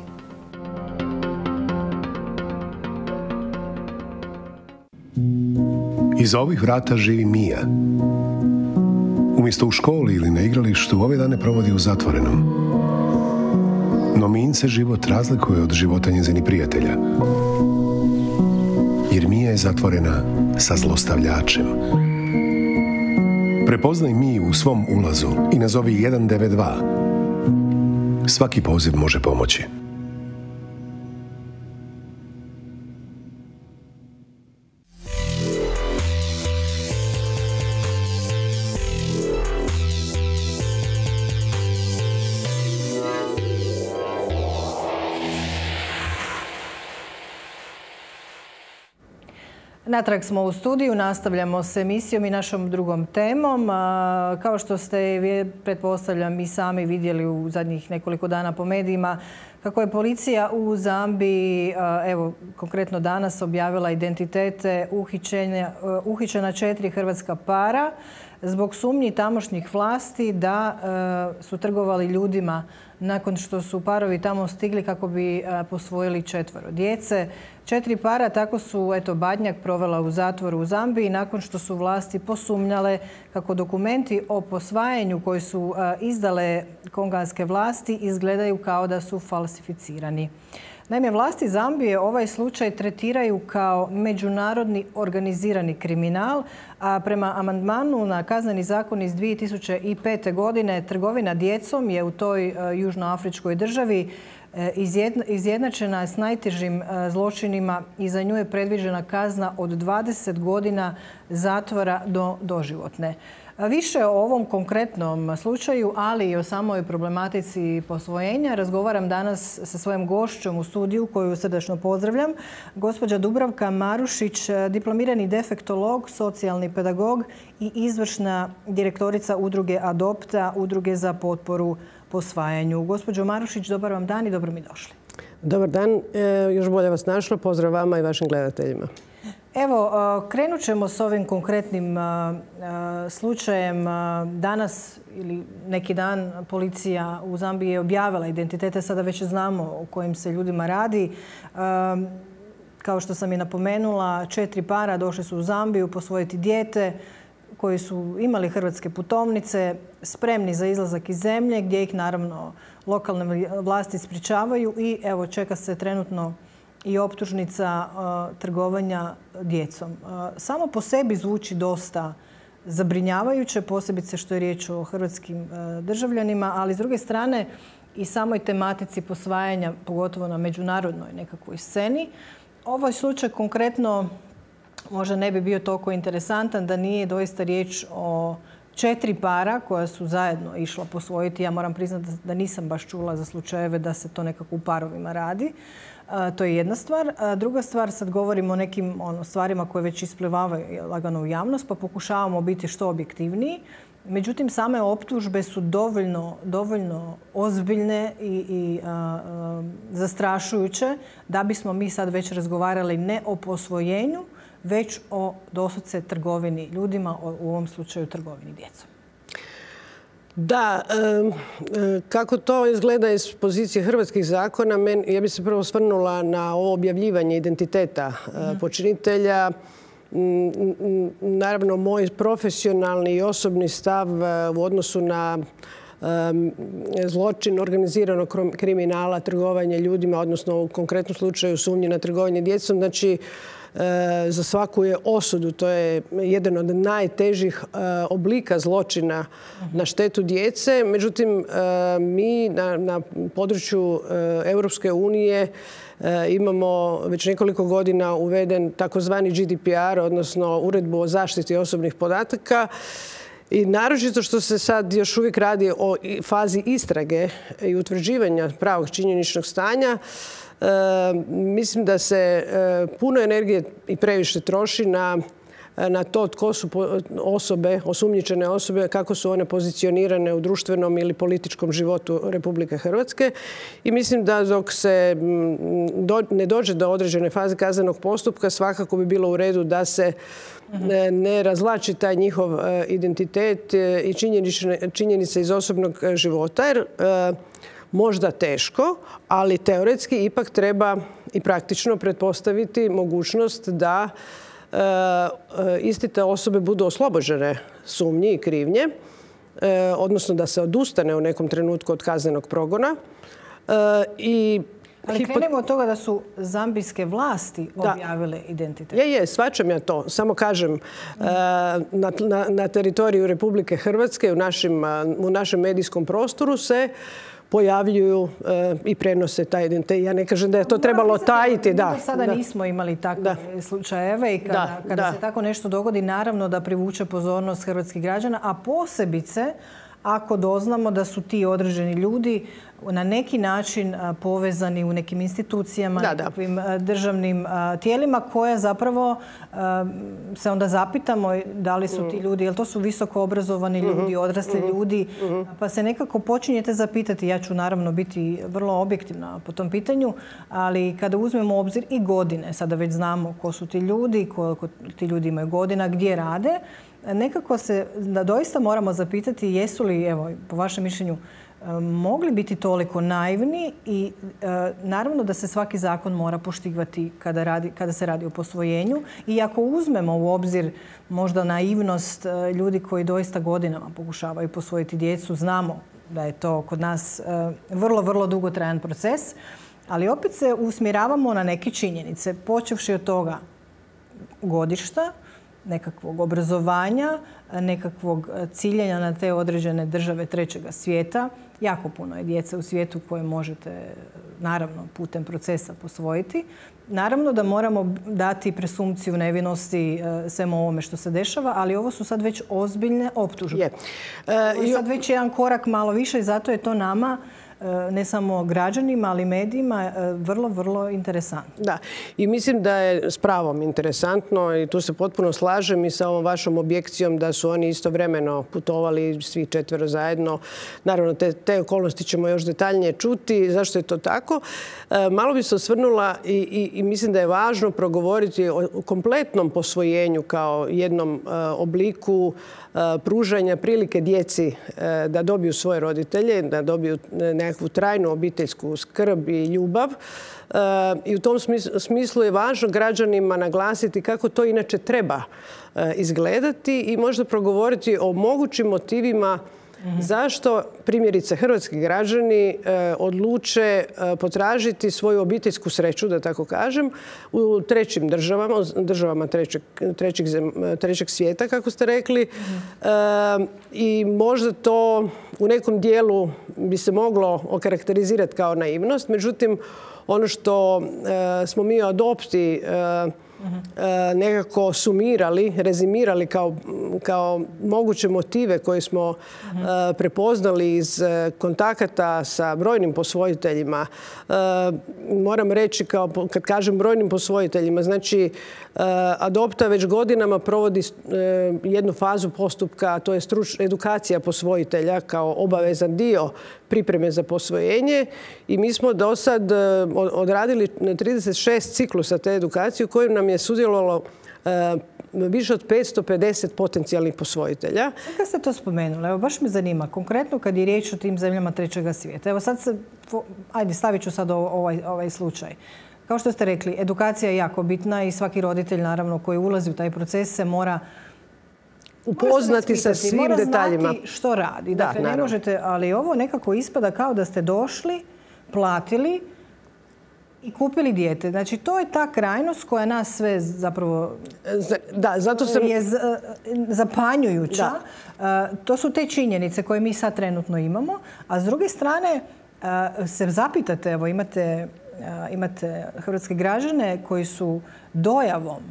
[SPEAKER 10] Iza ovih vrata živi Mija. Umjesto u školi ili na igralištu, ove dane provodi u zatvorenom. No Min se život razlikuje od života njezinih prijatelja. Jer Mija je zatvorena sa zlostavljačem. Prepoznaj mi u svom ulazu i nazovi 192. Svaki poziv može pomoći.
[SPEAKER 1] Natrag smo u studiju, nastavljamo s emisijom i našom drugom temom. Kao što ste, pretpostavljam, i sami vidjeli u zadnjih nekoliko dana po medijima, kako je policija u Zambiji, evo, konkretno danas objavila identitete uhićena četiri hrvatska para zbog sumnji tamošnjih vlasti da su trgovali ljudima nakon što su parovi tamo stigli kako bi posvojili četvoro djece. Četiri para tako su eto, Badnjak provela u zatvoru u Zambiji nakon što su vlasti posumnjale kako dokumenti o posvajanju koji su izdale konganske vlasti izgledaju kao da su falsificirani. Naime, vlasti Zambije ovaj slučaj tretiraju kao međunarodni organizirani kriminal, a prema amandmanu na kazneni zakon iz 2005. godine trgovina djecom je u toj južnoafričkoj državi E, izjednačena je s najtežim e, zločinima i za nju je predviđena kazna od 20 godina zatvora do doživotne. Više o ovom konkretnom slučaju, ali i o samoj problematici posvojenja razgovaram danas sa svojom gošćom u studiju koju srdačno pozdravljam. Gospođa Dubravka Marušić, diplomirani defektolog, socijalni pedagog i izvršna direktorica udruge Adopta, udruge za potporu posvajanju. Gospođo Marušić, dobar vam dan i dobro mi došli.
[SPEAKER 8] Dobar dan, e, još bolje vas našla. Pozdrav vama i vašim gledateljima.
[SPEAKER 1] Evo, krenut ćemo s ovim konkretnim slučajem. Danas ili neki dan policija u Zambiji je objavila identitete, sada već znamo o kojim se ljudima radi. Kao što sam i napomenula, četiri para došli su u Zambiju posvojiti dijete koji su imali hrvatske putovnice, spremni za izlazak iz zemlje, gdje ih naravno lokalne vlasti spričavaju i evo čeka se trenutno i optužnica uh, trgovanja djecom. Uh, samo po sebi zvuči dosta zabrinjavajuće, posebice što je riječ o hrvatskim uh, državljanima, ali s druge strane i samoj tematici posvajanja, pogotovo na međunarodnoj nekakvoj sceni. Ovaj slučaj konkretno možda ne bi bio toliko interesantan da nije doista riječ o četiri para koja su zajedno išla posvojiti. Ja moram priznati da nisam baš čula za slučajeve da se to nekako u parovima radi. To je jedna stvar. Druga stvar, sad govorimo o nekim ono, stvarima koje već isplivavaju lagano u javnost, pa pokušavamo biti što objektivniji. Međutim, same optužbe su dovoljno, dovoljno ozbiljne i, i zastrašujuće da bismo mi sad već razgovarali ne o posvojenju, već o dosudce trgovini ljudima, u ovom slučaju trgovini djecom.
[SPEAKER 8] Da, kako to izgleda iz pozicije hrvatskih zakona, ja bih se prvo svrnula na ovo objavljivanje identiteta mhm. počinitelja. Naravno, moj profesionalni i osobni stav u odnosu na zločin organiziranog kriminala, trgovanje ljudima, odnosno u konkretnom slučaju sumnje na trgovanje djecom. Znači, E, za svaku je osudu. To je jedan od najtežih e, oblika zločina na štetu djece. Međutim, e, mi na, području Europske unije imamo već nekoliko godina uveden takozvani GDPR, odnosno uredbu o zaštiti osobnih podataka. I naročito što se sad još uvijek radi o fazi istrage i utvrđivanja pravog činjeničnog stanja, mislim da se e, puno energije i previše troši na na to tko su osobe, osumnjičene osobe, kako su one pozicionirane u društvenom ili političkom životu Republike Hrvatske. I mislim da dok se ne dođe do određene faze kaznenog postupka, svakako bi bilo u redu da se ne razlači taj njihov e, identitet e, i činjenice iz osobnog života. Jer možda teško, ali teoretski ipak treba i praktično pretpostaviti mogućnost da e, e, istite osobe budu oslobođene sumnji i krivnje, e, odnosno da se odustane u nekom trenutku od kaznenog progona. I
[SPEAKER 1] ali krenemo od toga da su zambijske vlasti objavile identitet.
[SPEAKER 8] Je, je, svačam ja to. Samo kažem, na, teritoriju Republike Hrvatske, u, u našem medijskom prostoru se pojavljuju i prenose taj identitet. Ja ne kažem da je to trebalo tajiti. Da,
[SPEAKER 1] sada nismo imali takve slučajeve i kada, kada se tako nešto dogodi, naravno da privuče pozornost hrvatskih građana, a posebice ako doznamo da su ti određeni ljudi na neki način povezani u nekim institucijama, nekakvim državnim tijelima koje zapravo se onda zapitamo da li su ti ljudi, jer to su visoko obrazovani ljudi, mhm. odrasli mhm. ljudi, mhm. pa se nekako počinjete zapitati. Ja ću naravno biti vrlo objektivna po tom pitanju, ali kada uzmemo u obzir i godine, sada već znamo ko su ti ljudi, koliko ti ljudi imaju godina, gdje rade, nekako se da doista moramo zapitati jesu li, evo, po vašem mišljenju, e, mogli biti toliko naivni i e, naravno da se svaki zakon mora poštivati kada, radi, kada se radi o posvojenju i ako uzmemo u obzir možda naivnost e, ljudi koji doista godinama pokušavaju posvojiti djecu, znamo da je to kod nas vrlo, vrlo dugotrajan proces, ali opet se usmjeravamo na neke činjenice, počevši od toga godišta, nekakvog obrazovanja, nekakvog ciljanja na te određene države trećega svijeta. Jako puno je djece u svijetu koje možete, naravno, putem procesa posvojiti. Naravno da moramo dati presumciju nevinosti e, svemu ovome što se dešava, ali ovo su sad već ozbiljne optužbe. Je. ovo je sad već jedan korak malo više i zato je to nama E, ne samo građanima, ali medijima, e, vrlo, vrlo interesantno.
[SPEAKER 8] Da, i mislim da je s pravom interesantno i tu se potpuno slažem i sa ovom vašom objekcijom da su oni istovremeno putovali svi četvero zajedno. Naravno, te, te okolnosti ćemo još detaljnije čuti. Zašto je to tako? E, malo bi se osvrnula i, i, mislim da je važno progovoriti o kompletnom posvojenju kao jednom obliku pružanja prilike djeci da dobiju svoje roditelje, da dobiju nekakvu trajnu obiteljsku skrb i ljubav. I u tom smislu je važno građanima naglasiti kako to inače treba izgledati i možda progovoriti o mogućim motivima Zašto primjerice hrvatski građani e, odluče e, potražiti svoju obiteljsku sreću, da tako kažem, u trećim državama, državama trećeg, trećeg, svijeta, kako ste rekli. E, I možda to u nekom dijelu bi se moglo okarakterizirati kao naivnost. Međutim, ono što smo mi adopti nekako sumirali, rezimirali kao, kao moguće motive koje smo e, prepoznali iz e, kontakata sa brojnim posvojiteljima. Moram reći, kao, kad kažem brojnim posvojiteljima, znači Adopta već godinama provodi jednu fazu postupka, to je edukacija posvojitelja kao obavezan dio pripreme za posvojenje i mi smo do sad odradili 36 ciklusa te edukacije u kojem nam je sudjelovalo više od 550 potencijalnih posvojitelja.
[SPEAKER 1] Kad ste to spomenuli, evo baš me zanima, konkretno kad je riječ o tim zemljama trećega svijeta. Evo sad se, ajde stavit ću sad ovaj, ovaj slučaj. Kao što ste rekli, edukacija je jako bitna i svaki roditelj naravno koji ulazi u taj proces se mora
[SPEAKER 8] upoznati sa svim mora detaljima.
[SPEAKER 1] Znati što radi. dakle, ne možete, ali ovo nekako ispada kao da ste došli, platili i kupili dijete. Znači, to je ta krajnost koja nas sve zapravo
[SPEAKER 8] da, zato sam...
[SPEAKER 1] je zapanjujuća. To su te činjenice koje mi sad trenutno imamo. A s druge strane, se zapitate, evo imate imate hrvatske građane koji su dojavom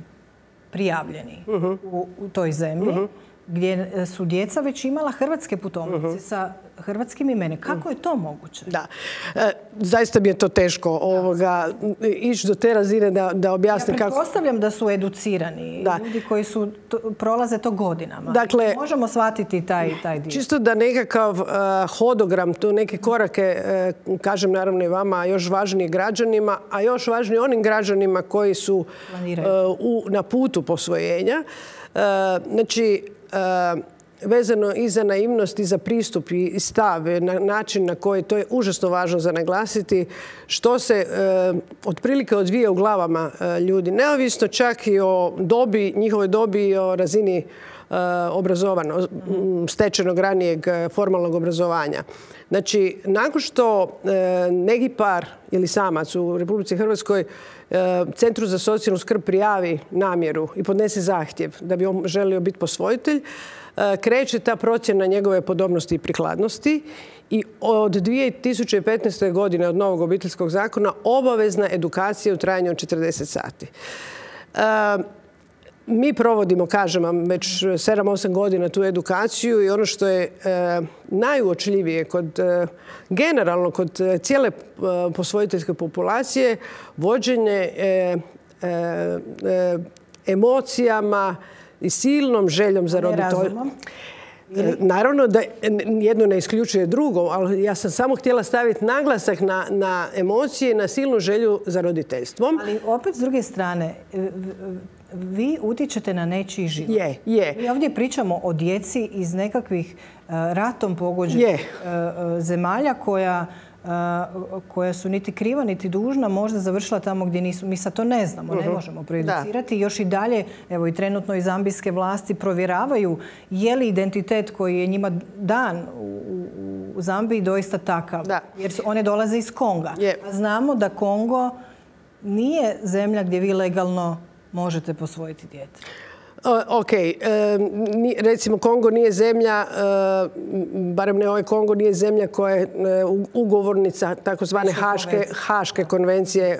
[SPEAKER 1] prijavljeni mhm. u, toj zemlji. Mhm gdje su djeca već imala hrvatske putovnice mhm. sa hrvatskim imenom. Kako je to moguće?
[SPEAKER 8] Da. E, zaista mi je to teško ovoga, ići do te razine da, da objasnim
[SPEAKER 1] ja pretpostavljam da su educirani. Da. Ljudi koji su prolaze to godinama. Dakle, Možemo shvatiti taj, taj dio.
[SPEAKER 8] Čisto da nekakav uh, hodogram, tu neke korake, e, kažem naravno i vama, a još važnije građanima, a još važnije onim građanima koji su u, na putu posvojenja. Znači, E, vezano i za naivnost i za pristup i stav, na način na koji to je užasno važno za naglasiti, što se e, otprilike odvija u glavama e, ljudi. Neovisno čak i o dobi, njihovoj dobi i o razini obrazovano, stečenog ranijeg formalnog obrazovanja. Znači, nakon što neki par ili samac u Republici Hrvatskoj Centru za socijalnu skrb prijavi namjeru i podnese zahtjev da bi on želio biti posvojitelj, kreće ta procjena njegove podobnosti i prikladnosti i od 2015. godine od novog obiteljskog zakona obavezna edukacija u trajanju od 40 sati. Mi provodimo, kažem vam, već 7-8 godina tu edukaciju i ono što je e, najuočljivije kod, e, generalno kod e, cijele posvojiteljske populacije, vođenje emocijama i silnom željom za roditeljom. Naravno da jedno ne isključuje drugo, ali ja sam samo htjela staviti naglasak na, na emocije i na silnu želju za roditeljstvom.
[SPEAKER 1] Ali opet s druge strane, vi utječete na nečiji život.
[SPEAKER 8] Je, je.
[SPEAKER 1] Mi ovdje pričamo o djeci iz nekakvih e, ratom pogođenih e, e, zemalja koja koja su niti kriva niti dužna možda završila tamo gdje nisu. Mi sad to ne znamo, ne mhm. možemo prejudicirati. Još i dalje, evo i trenutno i zambijske vlasti provjeravaju je li identitet koji je njima dan u, Zambiji doista takav. Jer one dolaze iz Konga. A znamo da Kongo nije zemlja gdje vi legalno možete posvojiti dijete?
[SPEAKER 8] Ok, recimo Kongo nije zemlja, barem ne ovaj Kongo nije zemlja koja je e, ugovornica takozvane Haške, Haške konvencije, e,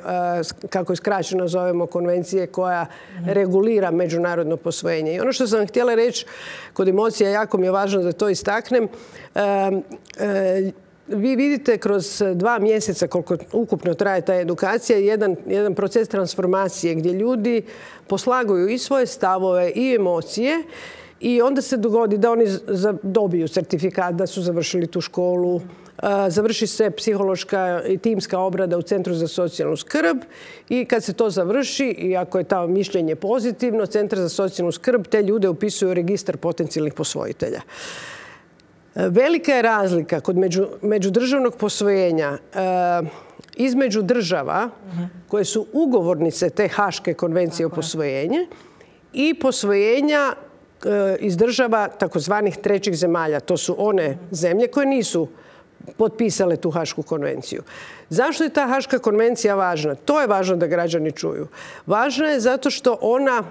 [SPEAKER 8] kako je skraćeno zovemo konvencije koja mhm. regulira međunarodno posvojenje. I ono što sam htjela reći kod emocija, jako mi je važno da to istaknem, e, vi vidite kroz dva mjeseca koliko ukupno traje ta edukacija jedan, jedan proces transformacije gdje ljudi poslaguju i svoje stavove i emocije i onda se dogodi da oni dobiju certifikat da su završili tu školu, završi se psihološka i timska obrada u Centru za socijalnu skrb i kad se to završi i ako je ta mišljenje pozitivno, Centar za socijalnu skrb te ljude upisuju u registar potencijalnih posvojitelja. Velika je razlika kod međudržavnog posvojenja e, između država koje su ugovornice te Haške konvencije o posvojenju i posvojenja e, iz država takozvanih trećih zemalja. To su one zemlje koje nisu potpisale tu Hašku konvenciju. Zašto je ta Haška konvencija važna? To je važno da građani čuju. Važna je zato što ona,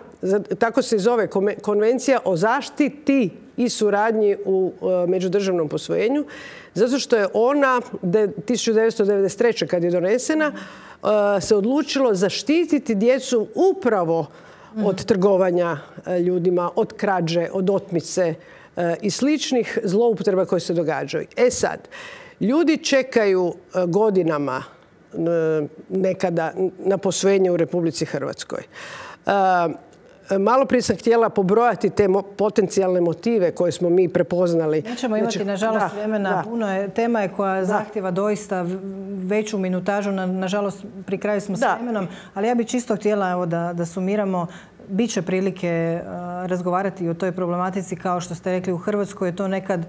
[SPEAKER 8] tako se zove konvencija o zaštiti i suradnji u e, međudržavnom posvojenju, zato što je ona 1993. kad je donesena e, se odlučilo zaštititi djecu upravo od trgovanja e, ljudima, od krađe, od otmice i sličnih zloupotreba koje se događaju. E sad, ljudi čekaju godinama nekada na posvojenje u Republici Hrvatskoj. Malo prije sam htjela pobrojati te potencijalne motive koje smo mi prepoznali.
[SPEAKER 1] Nećemo imati, znači, nažalost, vremena. Puno je, tema je koja zahtjeva doista veću minutažu. nažalost, pri kraju smo s vremenom. Ali ja bih čisto htjela evo, da, da sumiramo. Biće prilike razgovarati o toj problematici. Kao što ste rekli, u Hrvatskoj je to nekad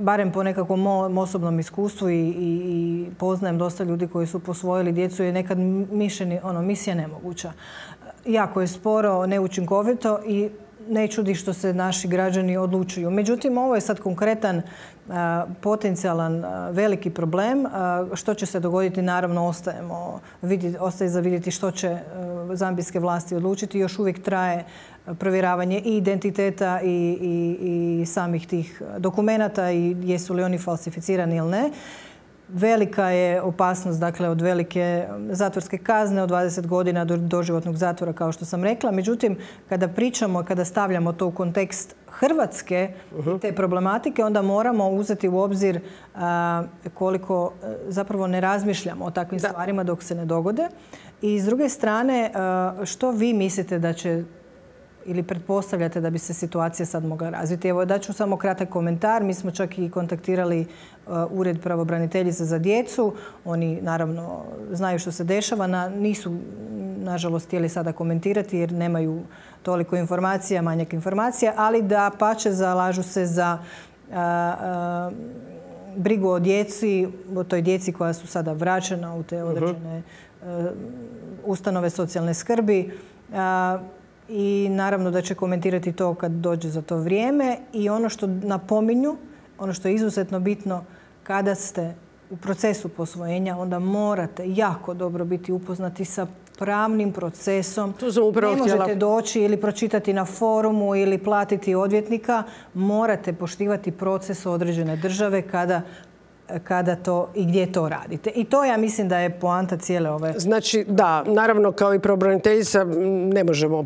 [SPEAKER 1] barem po nekakvom mom osobnom iskustvu i, i, poznajem dosta ljudi koji su posvojili djecu je nekad mišljeni, ono, misija nemoguća jako je sporo, neučinkovito i ne čudi što se naši građani odlučuju. Međutim, ovo je sad konkretan potencijalan veliki problem. Što će se dogoditi, naravno, ostajemo, ostaje za vidjeti što će zambijske vlasti odlučiti. Još uvijek traje provjeravanje i identiteta i, i samih tih dokumenata i jesu li oni falsificirani ili ne. Velika je opasnost dakle, od velike zatvorske kazne od 20 godina do doživotnog zatvora kao što sam rekla. Međutim, kada pričamo, kada stavljamo to u kontekst Hrvatske te problematike, onda moramo uzeti u obzir koliko e, zapravo ne razmišljamo o takvim stvarima dok se ne dogode. I s druge strane, što vi mislite da će ili pretpostavljate da bi se situacija sad mogla razviti? Evo, daću samo kratak komentar. Mi smo čak i kontaktirali uh, Ured pravobraniteljice za djecu. Oni, naravno, znaju što se dešava. nisu, nažalost, htjeli sada komentirati jer nemaju toliko informacija, manjak informacija, ali da pače zalažu se za uh, uh, brigu o djeci, o toj djeci koja su sada vraćena u te određene ustanove socijalne skrbi i naravno da će komentirati to kad dođe za to vrijeme. I ono što napominju, ono što je izuzetno bitno, kada ste u procesu posvojenja, onda morate jako dobro biti upoznati sa pravnim procesom. ne možete doći ili pročitati na forumu ili platiti odvjetnika. Morate poštivati proces određene države kada kada to i gdje to radite. I to ja mislim da je poanta cijele ove...
[SPEAKER 8] Znači, da, naravno kao i probraniteljica ne možemo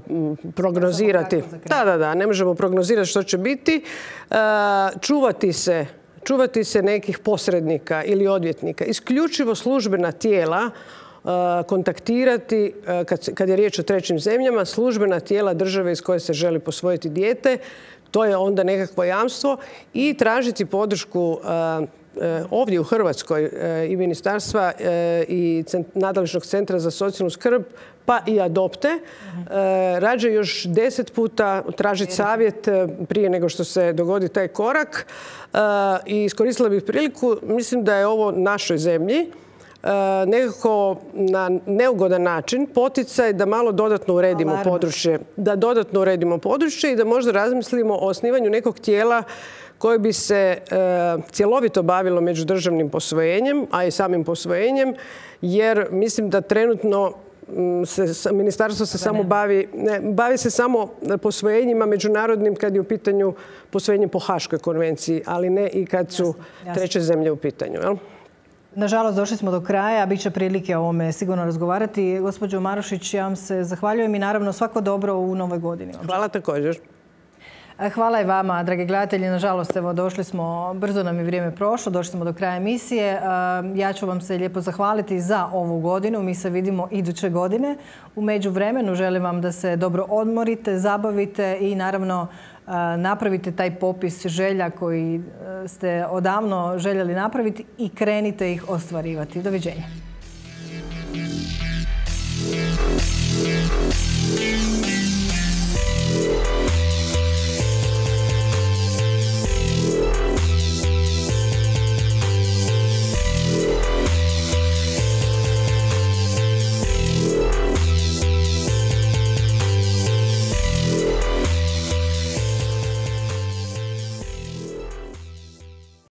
[SPEAKER 8] prognozirati. Da, da, da, ne možemo prognozirati što će biti. E, čuvati se čuvati se nekih posrednika ili odvjetnika. Isključivo službena tijela e, kontaktirati, e, kad je riječ o trećim zemljama, službena tijela države iz koje se želi posvojiti dijete, to je onda nekakvo jamstvo i tražiti podršku ovdje u Hrvatskoj i ministarstva i nadležnog centra za socijalnu skrb pa i adopte. Rađe još deset puta tražiti savjet prije nego što se dogodi taj korak. I iskoristila bih priliku, mislim da je ovo našoj zemlji nekako na neugodan način poticaj da malo dodatno uredimo područje. Da dodatno uredimo područje i da možda razmislimo o osnivanju nekog tijela koje bi se cjelovito bavilo međudržavnim posvojenjem, a i samim posvojenjem, jer mislim da trenutno se, ministarstvo se samo bavi, ne, bavi se samo posvojenjima međunarodnim kad je u pitanju posvojenje po Haškoj konvenciji, ali ne i kad su treće zemlje u pitanju. Jel?
[SPEAKER 1] Nažalost, došli smo do kraja. Biće prilike o ovome sigurno razgovarati. Gospođo Marušić, ja vam se zahvaljujem i naravno svako dobro u novoj godini.
[SPEAKER 8] Hvala također.
[SPEAKER 1] E, hvala i vama, dragi gledatelji. Nažalost, evo, došli smo, brzo nam je vrijeme prošlo, došli smo do kraja emisije. E, ja ću vam se lijepo zahvaliti za ovu godinu. Mi se vidimo iduće godine. U međuvremenu želim vam da se dobro odmorite, zabavite i naravno e, napravite taj popis želja koji ste odavno željeli napraviti i krenite ih ostvarivati. Doviđenja.